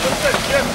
What's that, Jim?